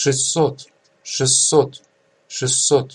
шестьсот шестьсот шестьсот.